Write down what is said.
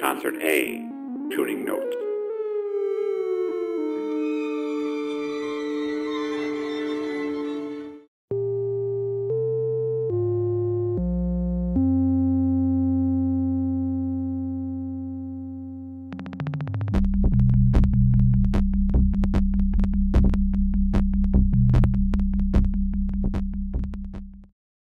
Concert A, tuning notes.